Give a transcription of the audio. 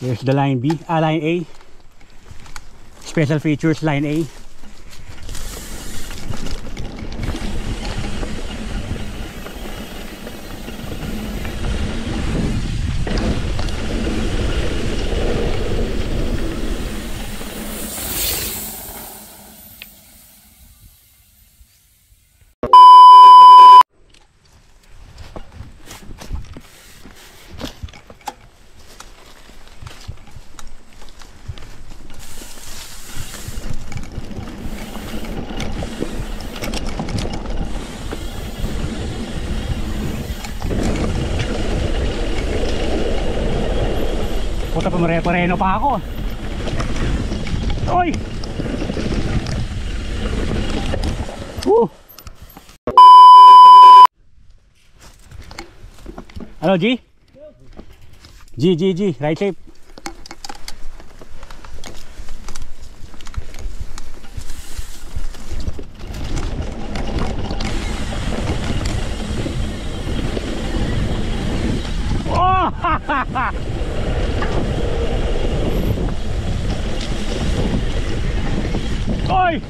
Here's the line B, ah, line A. Special features line A. Puta pa mare-pareno pa ako. Oy! Uh! Hello, G? G, G, G, right tape. Oh! Oi!